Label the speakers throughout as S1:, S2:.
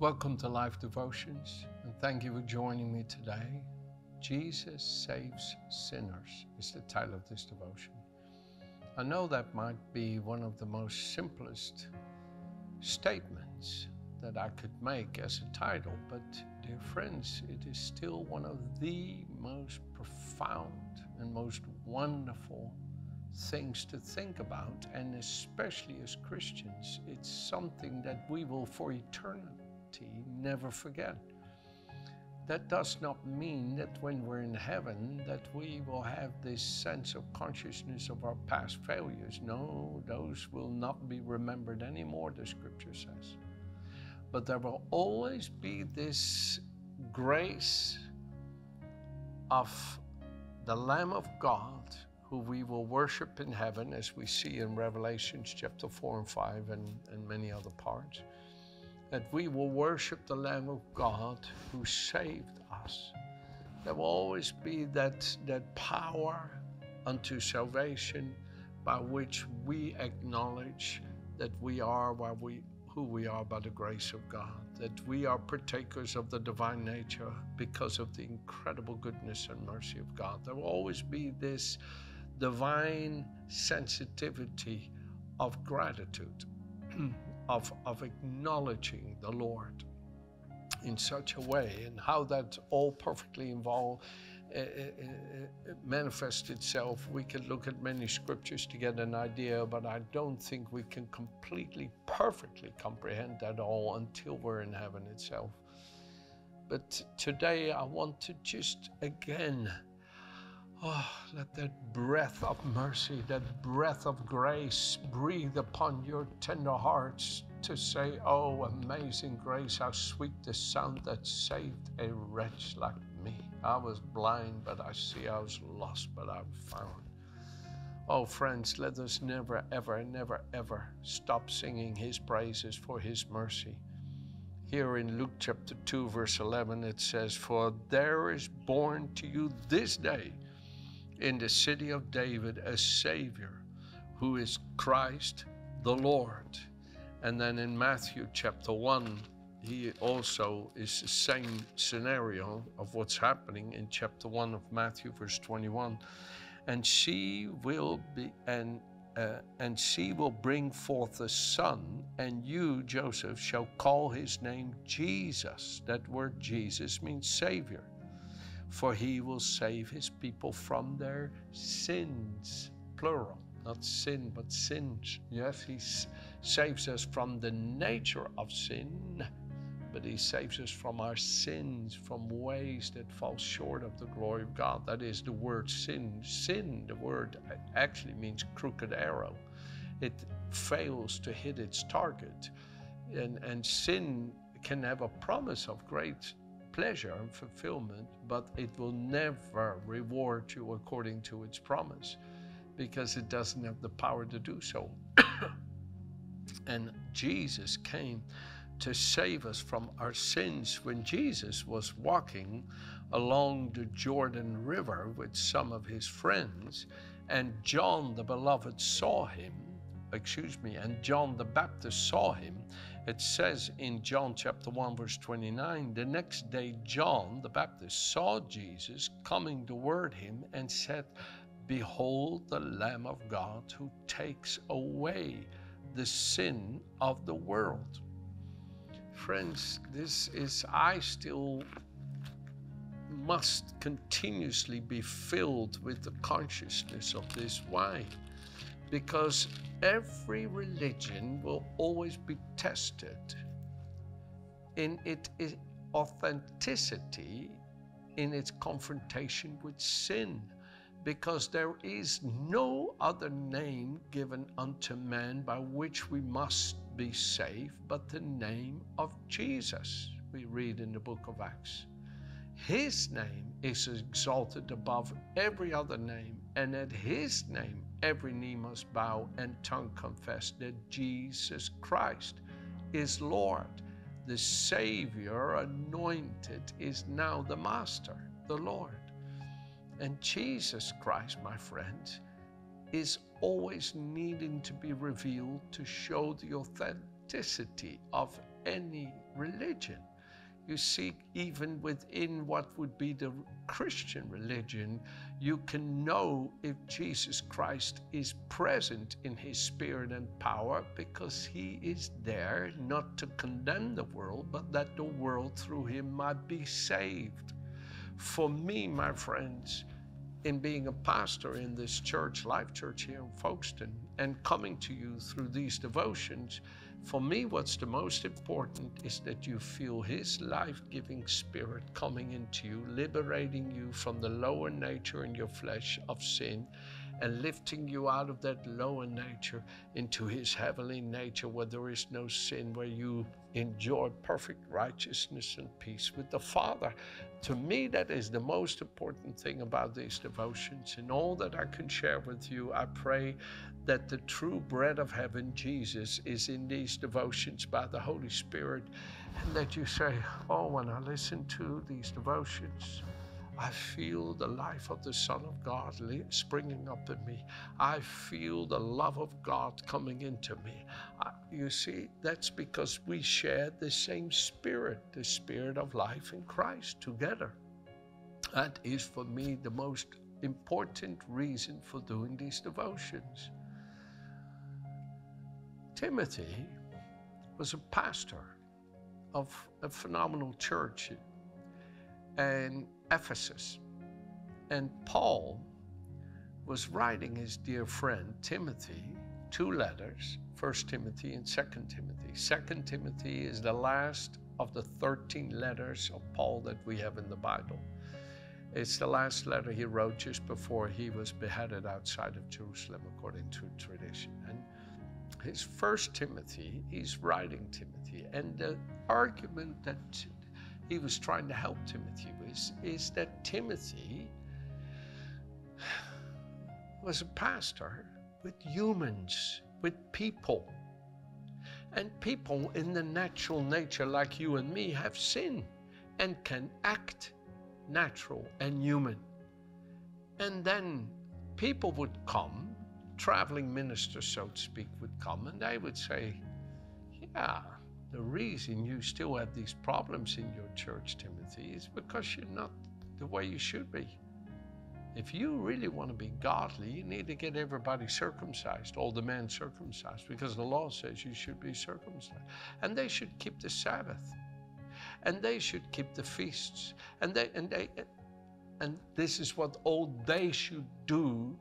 S1: Welcome to Life Devotions, and thank you for joining me today. Jesus Saves Sinners is the title of this devotion. I know that might be one of the most simplest statements that I could make as a title, but dear friends, it is still one of the most profound and most wonderful things to think about, and especially as Christians, it's something that we will for eternity never forget. That does not mean that when we're in heaven that we will have this sense of consciousness of our past failures. No, those will not be remembered anymore, the scripture says. But there will always be this grace of the Lamb of God who we will worship in heaven as we see in Revelations chapter 4 and 5 and, and many other parts that we will worship the Lamb of God who saved us. There will always be that, that power unto salvation by which we acknowledge that we are we, who we are by the grace of God, that we are partakers of the divine nature because of the incredible goodness and mercy of God. There will always be this divine sensitivity of gratitude. of, of acknowledging the Lord in such a way and how that all perfectly involved uh, uh, uh, manifests itself. We can look at many scriptures to get an idea, but I don't think we can completely, perfectly comprehend that all until we're in heaven itself. But today I want to just again, oh, let that breath of mercy, that breath of grace breathe upon your tender hearts to say, Oh, amazing grace, how sweet the sound that saved a wretch like me. I was blind, but I see. I was lost, but I'm found. Oh, friends, let us never, ever, never, ever stop singing His praises for His mercy. Here in Luke chapter 2, verse 11, it says, For there is born to you this day in the city of David a Savior who is Christ the Lord. And then in Matthew chapter 1, he also is the same scenario of what's happening in chapter 1 of Matthew, verse 21. And she will be, and uh, and she will bring forth a son, and you, Joseph, shall call his name Jesus. That word Jesus means Savior, for he will save his people from their sins, plural not sin, but sins. Yes, He saves us from the nature of sin, but He saves us from our sins, from ways that fall short of the glory of God. That is the word sin. Sin, the word uh, actually means crooked arrow. It fails to hit its target. And, and sin can have a promise of great pleasure and fulfillment, but it will never reward you according to its promise because it doesn't have the power to do so. and Jesus came to save us from our sins when Jesus was walking along the Jordan River with some of his friends, and John the Beloved saw him. Excuse me, and John the Baptist saw him. It says in John chapter 1, verse 29, the next day John the Baptist saw Jesus coming toward him and said, Behold the Lamb of God who takes away the sin of the world. Friends, this is, I still must continuously be filled with the consciousness of this. Why? Because every religion will always be tested in its authenticity, in its confrontation with sin because there is no other name given unto man by which we must be saved but the name of Jesus, we read in the book of Acts. His name is exalted above every other name, and at his name every knee must bow and tongue confess that Jesus Christ is Lord. The Savior anointed is now the Master, the Lord. And Jesus Christ, my friends, is always needing to be revealed to show the authenticity of any religion. You see, even within what would be the Christian religion, you can know if Jesus Christ is present in his spirit and power because he is there not to condemn the world, but that the world through him might be saved. For me, my friends, in being a pastor in this church, Life Church here in Folkestone, and coming to you through these devotions, for me, what's the most important is that you feel His life giving spirit coming into you, liberating you from the lower nature in your flesh of sin and lifting you out of that lower nature into His heavenly nature where there is no sin, where you enjoy perfect righteousness and peace with the Father. To me, that is the most important thing about these devotions. And all that I can share with you, I pray that the true bread of heaven, Jesus, is in these devotions by the Holy Spirit. And that you say, Oh, when I listen to these devotions, I feel the life of the Son of God springing up in me. I feel the love of God coming into me. you see, that's because we share the same Spirit, the Spirit of life in Christ together. That is for me the most important reason for doing these devotions. Timothy was a pastor of a phenomenal church and Ephesus. And Paul was writing his dear friend Timothy two letters, 1 Timothy and 2 Timothy. 2 Timothy is the last of the 13 letters of Paul that we have in the Bible. It's the last letter he wrote just before he was beheaded outside of Jerusalem, according to tradition. And his first Timothy, he's writing Timothy. And the argument that he was trying to help Timothy with is that Timothy was a pastor with humans, with people. And people in the natural nature, like you and me, have sin and can act natural and human. And then people would come, traveling ministers, so to speak, would come, and they would say, Yeah, the reason you still have these problems in your church, Timothy, is because you're not the way you should be. If you really want to be godly, you need to get everybody circumcised, all the men circumcised, because the law says you should be circumcised. And they should keep the Sabbath. And they should keep the feasts. And they and they and this is what all they should do.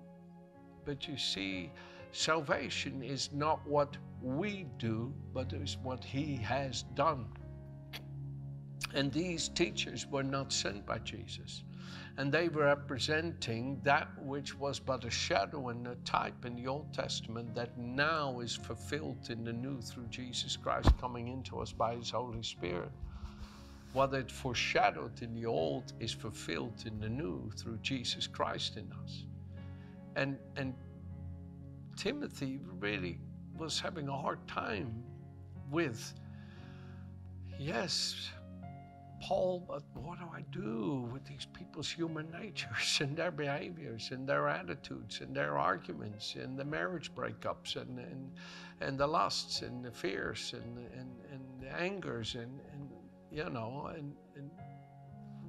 S1: But you see, salvation is not what we do, but it's what He has done. And these teachers were not sent by Jesus. And they were representing that which was but a shadow and a type in the Old Testament that now is fulfilled in the new through Jesus Christ coming into us by His Holy Spirit. What it foreshadowed in the old is fulfilled in the new through Jesus Christ in us. And, and Timothy really was having a hard time with, yes, Paul, but what do I do with these people's human natures and their behaviors and their attitudes and their arguments and the marriage breakups and, and, and the lusts and the fears and, and, and the angers and, and you know, and, and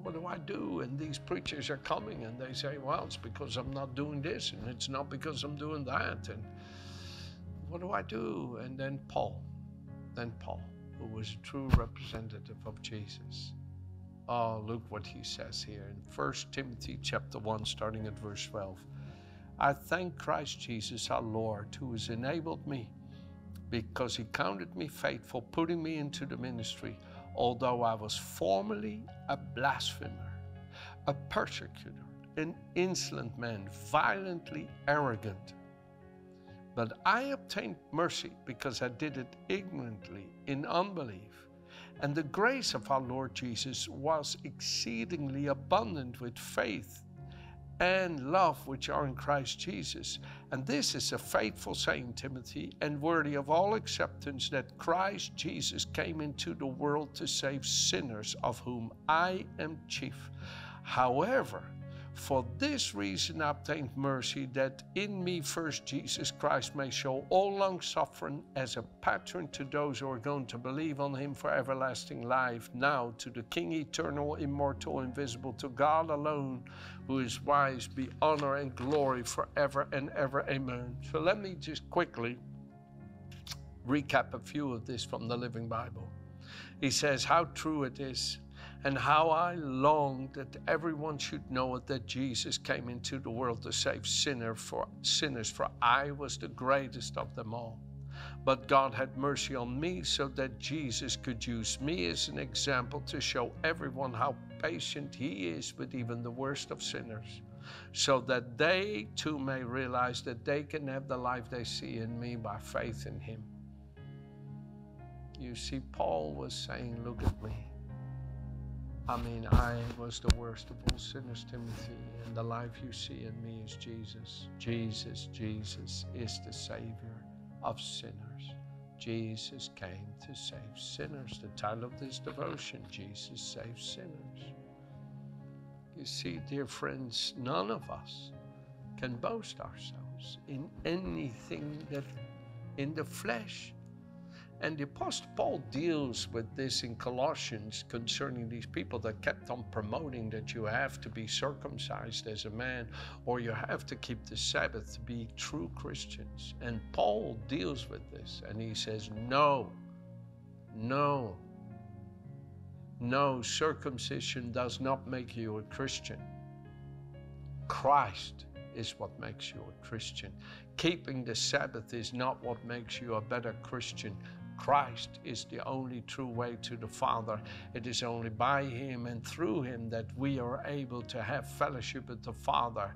S1: what do I do? And these preachers are coming and they say, well, it's because I'm not doing this and it's not because I'm doing that. And what do I do? And then Paul, then Paul, who was a true representative of Jesus. Oh, look what he says here in 1 Timothy chapter 1, starting at verse 12. I thank Christ Jesus our Lord, who has enabled me because he counted me faithful, putting me into the ministry, although I was formerly a blasphemer, a persecutor, an insolent man, violently arrogant but I obtained mercy because I did it ignorantly in unbelief. And the grace of our Lord Jesus was exceedingly abundant with faith and love which are in Christ Jesus. And this is a faithful saying, Timothy, and worthy of all acceptance that Christ Jesus came into the world to save sinners, of whom I am chief. However, For this reason I obtained mercy, that in me first Jesus Christ may show all long suffering as a pattern to those who are going to believe on him for everlasting life. Now to the King eternal, immortal, invisible, to God alone, who is wise, be honor and glory forever and ever. Amen. So let me just quickly recap a few of this from the Living Bible. He says how true it is and how I long that everyone should know that Jesus came into the world to save sinner for sinners for I was the greatest of them all. But God had mercy on me so that Jesus could use me as an example to show everyone how patient He is with even the worst of sinners, so that they too may realize that they can have the life they see in me by faith in Him. You see, Paul was saying, Look at me. I mean, I was the worst of all sinners, Timothy, and the life you see in me is Jesus. Jesus, Jesus is the Savior of sinners. Jesus came to save sinners. The title of this devotion, Jesus Saves Sinners. You see, dear friends, none of us can boast ourselves in anything that in the flesh and the Apostle Paul deals with this in Colossians concerning these people that kept on promoting that you have to be circumcised as a man or you have to keep the Sabbath to be true Christians. And Paul deals with this and he says, No, no, no, circumcision does not make you a Christian. Christ is what makes you a Christian. Keeping the Sabbath is not what makes you a better Christian. Christ is the only true way to the Father. It is only by Him and through Him that we are able to have fellowship with the Father.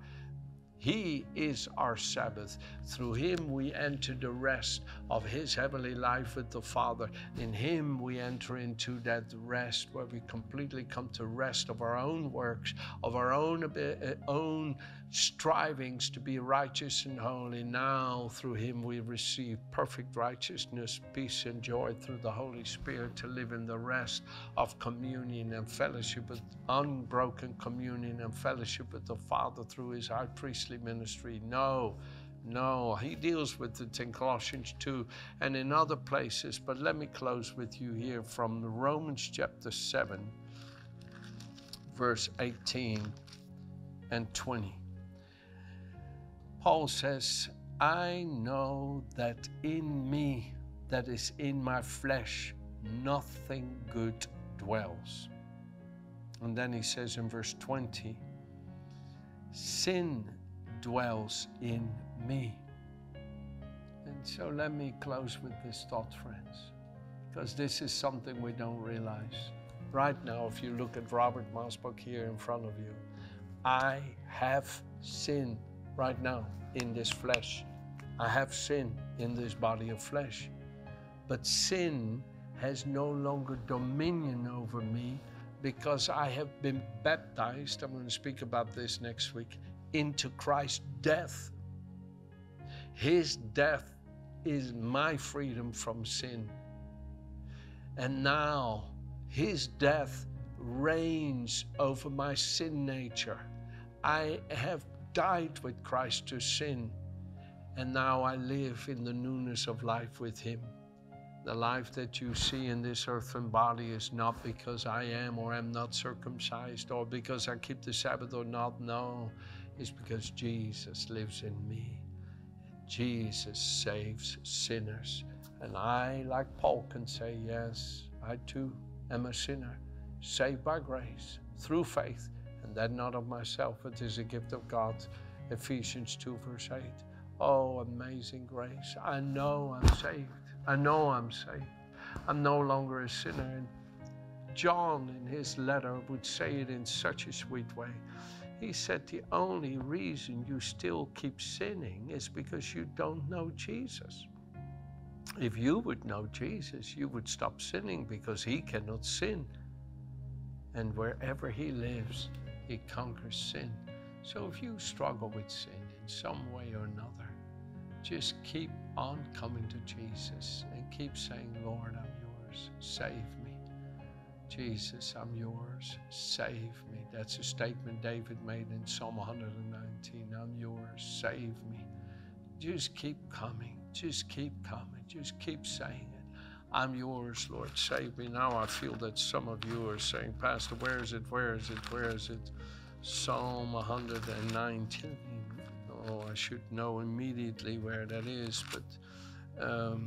S1: He is our Sabbath. Through Him we enter the rest of His heavenly life with the Father. In Him we enter into that rest where we completely come to rest of our own works, of our own, uh, own strivings to be righteous and holy. Now, through Him, we receive perfect righteousness, peace, and joy through the Holy Spirit to live in the rest of communion and fellowship with unbroken communion and fellowship with the Father through His high priestly ministry. No. No, he deals with it in Colossians 2 and in other places. But let me close with you here from Romans chapter 7, verse 18 and 20. Paul says, I know that in me, that is in my flesh, nothing good dwells. And then he says in verse 20, sin dwells in me. And so let me close with this thought, friends, because this is something we don't realize. Right now, if you look at Robert Maasbach here in front of you, I have sinned right now in this flesh. I have sin in this body of flesh. But sin has no longer dominion over me because I have been baptized. I'm going to speak about this next week into Christ's death. His death is my freedom from sin. And now his death reigns over my sin nature. I have died with Christ to sin, and now I live in the newness of life with Him. The life that you see in this earthen body is not because I am or am not circumcised or because I keep the Sabbath or not. No, it's because Jesus lives in me. Jesus saves sinners. And I, like Paul, can say, Yes, I too am a sinner, saved by grace through faith and that not of myself, it is a gift of God. Ephesians 2, verse 8. Oh, amazing grace. I know I'm saved. I know I'm saved. I'm no longer a sinner. And John, in his letter, would say it in such a sweet way. He said, The only reason you still keep sinning is because you don't know Jesus. If you would know Jesus, you would stop sinning because he cannot sin. And wherever he lives, conquers sin. So if you struggle with sin in some way or another, just keep on coming to Jesus and keep saying, Lord, I'm yours. Save me. Jesus, I'm yours. Save me. That's a statement David made in Psalm 119. I'm yours. Save me. Just keep coming. Just keep coming. Just keep saying. I'm yours, Lord. Save me. Now I feel that some of you are saying, Pastor, where is it? Where is it? Where is it? Psalm 119. Oh, I should know immediately where that is, but um,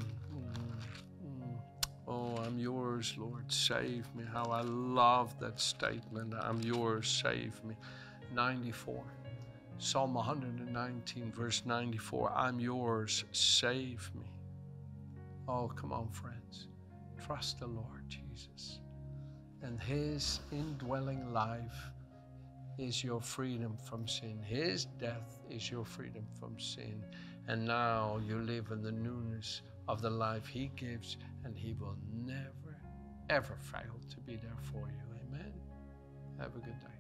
S1: Oh, I'm yours, Lord. Save me. How I love that statement. I'm yours. Save me. 94. Psalm 119, verse 94. I'm yours. Save me. Oh, come on, friends. Trust the Lord Jesus. And His indwelling life is your freedom from sin. His death is your freedom from sin. And now you live in the newness of the life He gives, and He will never, ever fail to be there for you. Amen. Have a good day.